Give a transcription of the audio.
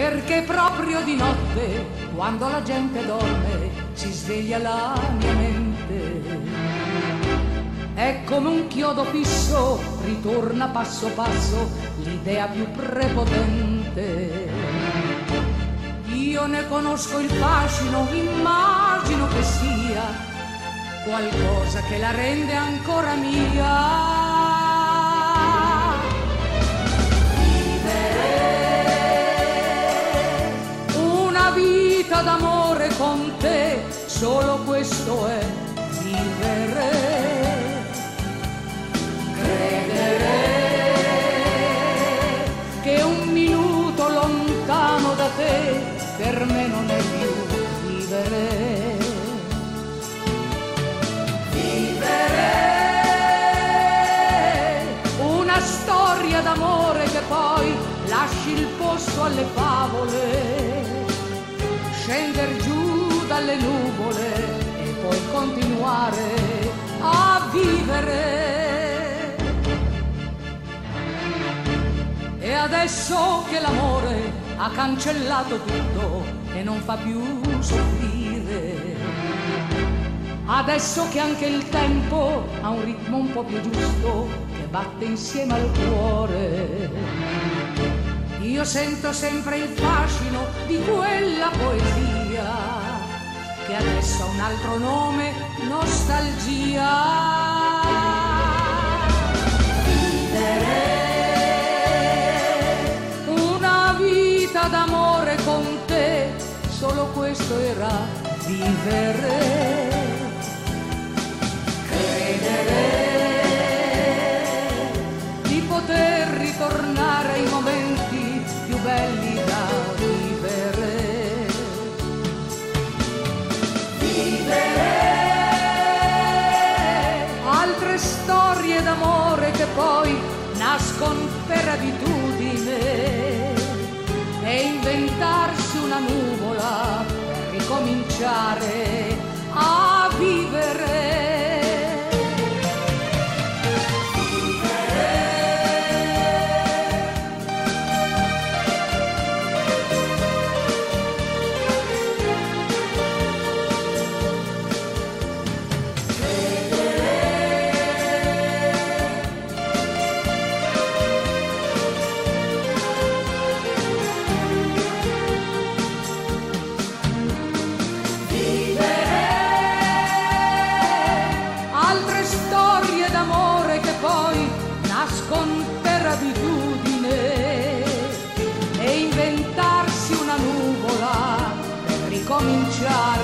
perché proprio di notte, quando la gente dorme, si sveglia la mia mente. È come un chiodo fisso, ritorna passo passo l'idea più prepotente. Io ne conosco il fascino, immagino che sia qualcosa che la rende ancora mia. D'amore con te, solo questo è vivere. Credere che un minuto lontano da te per me non è più vivere. Vivere una storia d'amore che poi lasci il posto alle favole scendere giù dalle nuvole e poi continuare a vivere. E adesso che l'amore ha cancellato tutto e non fa più soffrire, adesso che anche il tempo ha un ritmo un po' più giusto che batte insieme al cuore io sento sempre il fascino di quella poesia che adesso ha un altro nome, nostalgia. Vivere una vita d'amore con te, solo questo era vivere. nuvola ricominciare. cominciare